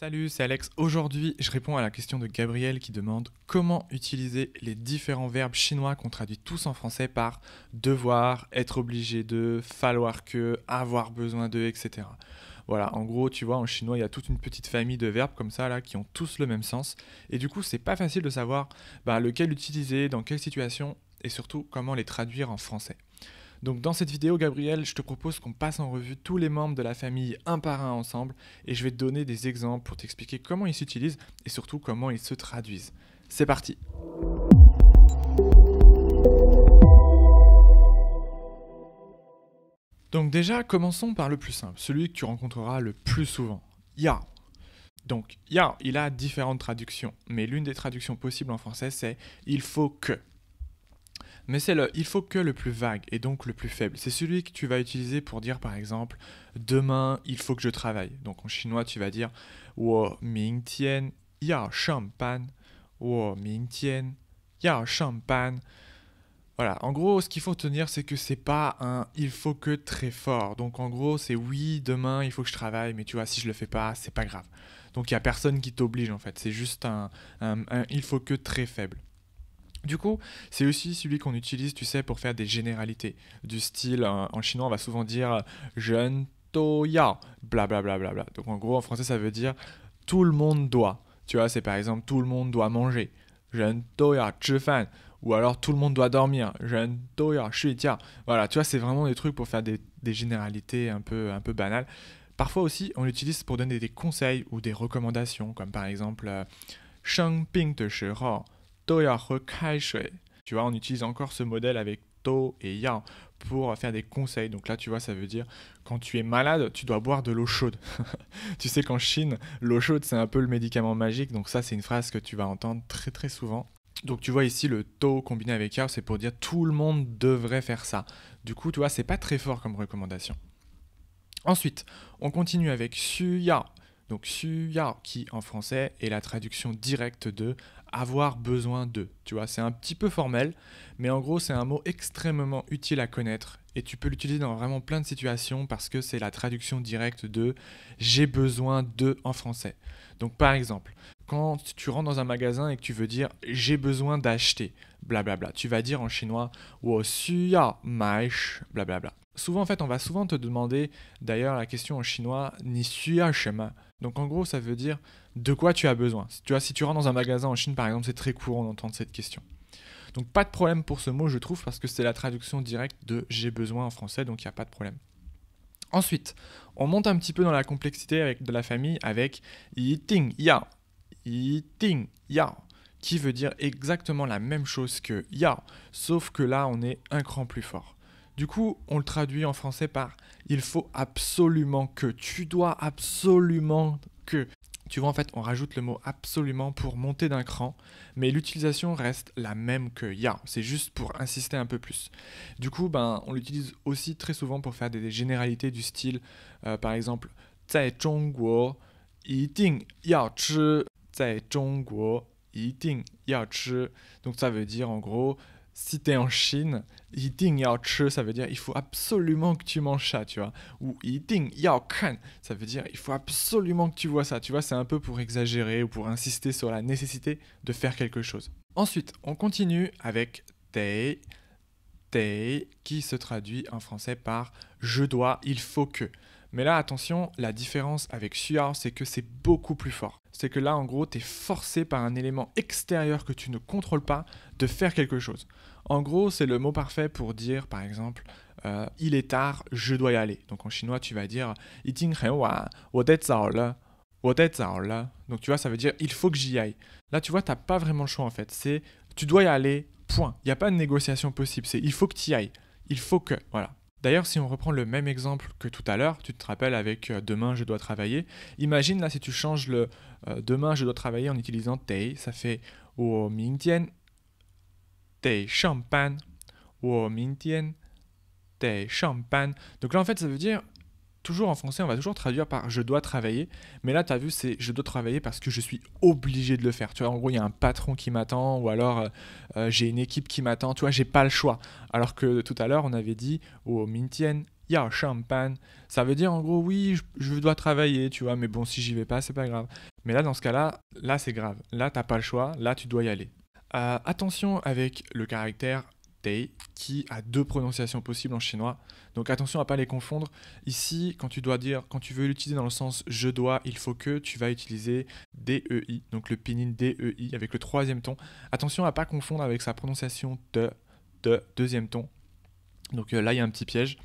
Salut, c'est Alex. Aujourd'hui, je réponds à la question de Gabriel qui demande comment utiliser les différents verbes chinois qu'on traduit tous en français par devoir, être obligé de, falloir que, avoir besoin de, etc. Voilà, en gros, tu vois, en chinois, il y a toute une petite famille de verbes comme ça, là, qui ont tous le même sens. Et du coup, c'est pas facile de savoir bah, lequel utiliser, dans quelle situation, et surtout comment les traduire en français. Donc dans cette vidéo, Gabriel, je te propose qu'on passe en revue tous les membres de la famille un par un ensemble et je vais te donner des exemples pour t'expliquer comment ils s'utilisent et surtout comment ils se traduisent. C'est parti Donc déjà, commençons par le plus simple, celui que tu rencontreras le plus souvent. Ya. Donc ya, il a différentes traductions, mais l'une des traductions possibles en français c'est il faut que. Mais c'est le il faut que le plus vague et donc le plus faible. C'est celui que tu vas utiliser pour dire par exemple demain il faut que je travaille. Donc en chinois tu vas dire wo ming tian yao shang ban. Wo ming. Voilà, en gros, ce qu'il faut tenir, c'est que c'est pas un il faut que très fort. Donc en gros, c'est oui, demain, il faut que je travaille, mais tu vois, si je le fais pas, c'est pas grave. Donc il y a personne qui t'oblige en fait. C'est juste un il faut que très faible. Du coup, c'est aussi celui qu'on utilise, tu sais, pour faire des généralités. Du style, en chinois, on va souvent dire je to yao, blablabla. Bla. Donc en gros, en français, ça veut dire tout le monde doit. Tu vois, c'est par exemple tout le monde doit manger. Je to ya fan. Ou alors tout le monde doit dormir. Je to ya tiens. Voilà, tu vois, c'est vraiment des trucs pour faire des, généralités un peu, un peu banales. Parfois aussi, on l'utilise pour donner des conseils ou des recommandations, comme par exemple, Sheng Ping de tu vois, on utilise encore ce modèle avec To et Ya pour faire des conseils. Donc là, tu vois, ça veut dire quand tu es malade, tu dois boire de l'eau chaude. tu sais qu'en Chine, l'eau chaude, c'est un peu le médicament magique. Donc ça, c'est une phrase que tu vas entendre très très souvent. Donc tu vois ici le to combiné avec ya, c'est pour dire tout le monde devrait faire ça. Du coup, tu vois, c'est pas très fort comme recommandation. Ensuite, on continue avec su ya. Donc qui en français est la traduction directe de avoir besoin de. Tu vois, c'est un petit peu formel, mais en gros, c'est un mot extrêmement utile à connaître et tu peux l'utiliser dans vraiment plein de situations parce que c'est la traduction directe de j'ai besoin de en français. Donc par exemple, quand tu rentres dans un magasin et que tu veux dire j'ai besoin d'acheter, blablabla, tu vas dire en chinois wo ya blablabla. Souvent en fait, on va souvent te demander d'ailleurs la question en chinois ni ya shema. Donc en gros, ça veut dire de quoi tu as besoin? Tu vois, si tu rentres dans un magasin en Chine, par exemple, c'est très courant d'entendre cette question. Donc pas de problème pour ce mot, je trouve, parce que c'est la traduction directe de j'ai besoin en français, donc il n'y a pas de problème. Ensuite, on monte un petit peu dans la complexité avec, de la famille avec ting ya, ting ya, qui veut dire exactement la même chose que ya, sauf que là on est un cran plus fort. Du coup, on le traduit en français par il faut absolument que, tu dois absolument que. Tu vois, en fait, on rajoute le mot absolument pour monter d'un cran, mais l'utilisation reste la même que ya. C'est juste pour insister un peu plus. Du coup, ben, on l'utilise aussi très souvent pour faire des, généralités du style, euh, par exemple, 在中国一定要吃， 在中国一定要吃. Donc ça veut dire en gros, si tu es en Chine, eating yao chi, ça veut dire il faut absolument que tu manges ça, tu vois. Ou eating yao kan, ça veut dire il faut absolument que tu vois ça. Tu vois, c'est un peu pour exagérer ou pour insister sur la nécessité de faire quelque chose. Ensuite, on continue avec tei, tei, qui se traduit en français par je dois, il faut que. Mais là, attention, la différence avec Suar, c'est que c'est beaucoup plus fort. C'est que là, en gros, tu es forcé par un élément extérieur que tu ne contrôles pas de faire quelque chose. En gros, c'est le mot parfait pour dire, par exemple, euh, il est tard, je dois y aller. Donc en chinois, tu vas dire Donc tu vois, ça veut dire il faut que j'y aille. Là, tu vois, tu n'as pas vraiment le choix en fait. C'est tu dois y aller, point. Il n'y a pas de négociation possible. C'est il faut que tu y ailles. Il faut que. Voilà. D'ailleurs, si on reprend le même exemple que tout à l'heure, tu te rappelles avec euh, demain je dois travailler. Imagine là si tu changes le euh, demain je dois travailler en utilisant tei, ça fait au mingtian des champagne. Donc là en fait ça veut dire toujours en français, on va toujours traduire par je dois travailler. Mais là, tu as vu, c'est je dois travailler parce que je suis obligé de le faire. Tu vois, en gros, il y a un patron qui m'attend ou alors euh, euh, j'ai une équipe qui m'attend. Tu vois, j'ai pas le choix. Alors que tout à l'heure, on avait dit au mintien yao pan. Ça veut dire en gros, oui, je, dois travailler, tu vois, mais bon, si j'y vais pas, c'est pas grave. Mais là, dans ce cas-là, là, c'est grave. Là, t'as pas le choix, là, tu dois y aller. Euh, attention avec le caractère Qui a deux prononciations possibles en chinois. Donc attention à pas les confondre. Ici, quand tu dois dire, quand tu veux l'utiliser dans le sens je dois, il faut que, tu vas utiliser DEI, donc le pinyin DEI avec le troisième ton. Attention à pas confondre avec sa prononciation de, de deuxième ton. Donc euh, là, il y a un petit piège.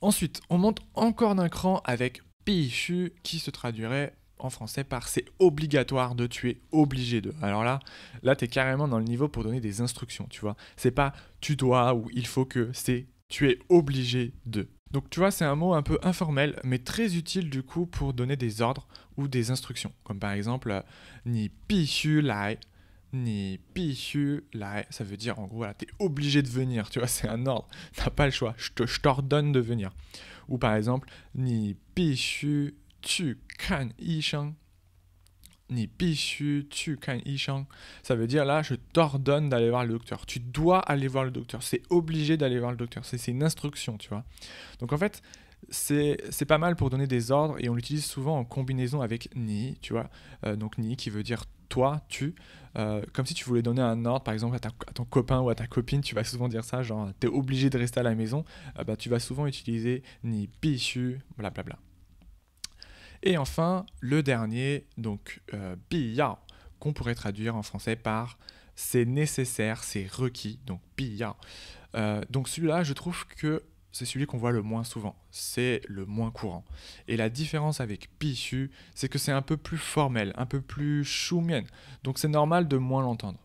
Ensuite, on monte encore d'un cran avec Pichu qui se traduirait en français par c'est obligatoire de, tuer, obligé de. Alors là, là tu es carrément dans le niveau pour donner des instructions, tu vois. C'est pas tu dois ou il faut que, c'est tu es obligé de. Donc tu vois, c'est un mot un peu informel, mais très utile du coup pour donner des ordres ou des instructions. Comme par exemple, ni pichu lai, ni pichu lai. Ça veut dire en gros, tu es obligé de venir, tu vois, c'est un ordre. T'as pas le choix, je t'ordonne de venir. Ou par exemple, ni pichu tu kan Ni tu Ça veut dire là, je t'ordonne d'aller voir le docteur. Tu dois aller voir le docteur. C'est obligé d'aller voir le docteur. C'est une instruction, tu vois. Donc en fait, c'est pas mal pour donner des ordres et on l'utilise souvent en combinaison avec ni, tu vois. Euh, donc ni qui veut dire toi, tu. Euh, comme si tu voulais donner un ordre, par exemple, à, ton copain ou à ta copine, tu vas souvent dire ça, genre, t'es obligé de rester à la maison. Euh, bah, tu vas souvent utiliser ni pichu, blablabla. Et enfin, le dernier, donc euh, qu'on pourrait traduire en français par c'est nécessaire, c'est requis, donc bia. Euh, donc celui-là, je trouve que c'est celui qu'on voit le moins souvent, c'est le moins courant. Et la différence avec pichu, c'est que c'est un peu plus formel, un peu plus choumien, donc c'est normal de moins l'entendre.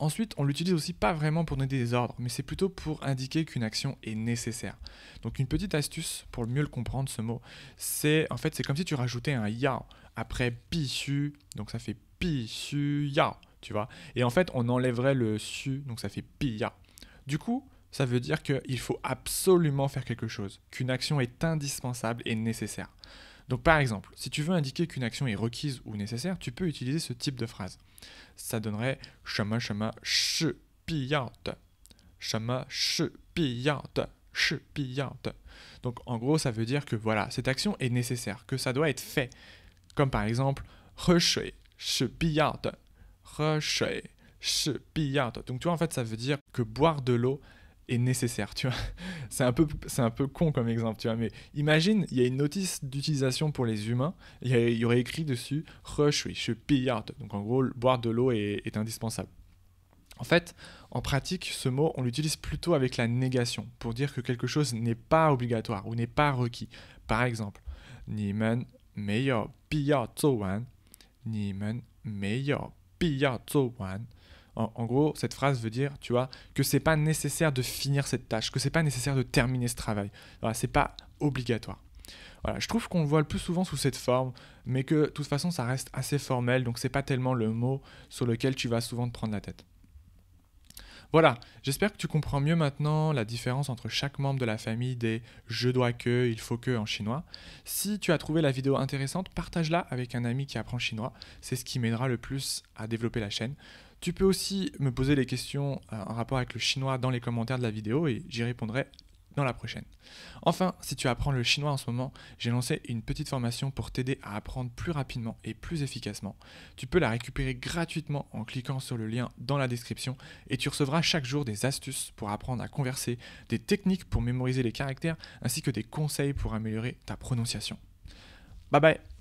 Ensuite, on l'utilise aussi pas vraiment pour donner des ordres, mais c'est plutôt pour indiquer qu'une action est nécessaire. Donc une petite astuce pour mieux le comprendre ce mot, c'est en fait c'est comme si tu rajoutais un ya après pisu, donc ça fait pisu ya, tu vois. Et en fait, on enlèverait le su, donc ça fait pia. Du coup, ça veut dire qu'il faut absolument faire quelque chose, qu'une action est indispensable et nécessaire. Donc par exemple, si tu veux indiquer qu'une action est requise ou nécessaire, tu peux utiliser ce type de phrase. Ça donnerait shama shama shi Shama shi Donc en gros, ça veut dire que voilà, cette action est nécessaire, que ça doit être fait. Comme par exemple, reshui shi Donc tu vois, en fait, ça veut dire que boire de l'eau est nécessaire, tu vois. C'est un, peu, c'est un peu con comme exemple, tu vois, mais imagine, il y a une notice d'utilisation pour les humains, il y, aurait écrit dessus « Rush, je Donc en gros, boire de l'eau est, indispensable. En fait, en pratique, ce mot, on l'utilise plutôt avec la négation, pour dire que quelque chose n'est pas obligatoire ou n'est pas requis. Par exemple, « Nimen meilleur wan Nimen meilleur wan en, gros, cette phrase veut dire, tu vois, que c'est pas nécessaire de finir cette tâche, que c'est pas nécessaire de terminer ce travail. Voilà, c'est pas obligatoire. Voilà, je trouve qu'on le voit le plus souvent sous cette forme, mais que de toute façon ça reste assez formel, donc c'est pas tellement le mot sur lequel tu vas souvent te prendre la tête. Voilà, j'espère que tu comprends mieux maintenant la différence entre chaque membre de la famille des je dois que, il faut que en chinois. Si tu as trouvé la vidéo intéressante, partage-la avec un ami qui apprend chinois, c'est ce qui m'aidera le plus à développer la chaîne. Tu peux aussi me poser des questions euh, en rapport avec le chinois dans les commentaires de la vidéo et j'y répondrai la prochaine. Enfin, si tu apprends le chinois en ce moment, j'ai lancé une petite formation pour t'aider à apprendre plus rapidement et plus efficacement. Tu peux la récupérer gratuitement en cliquant sur le lien dans la description et tu recevras chaque jour des astuces pour apprendre à converser, des techniques pour mémoriser les caractères ainsi que des conseils pour améliorer ta prononciation. Bye bye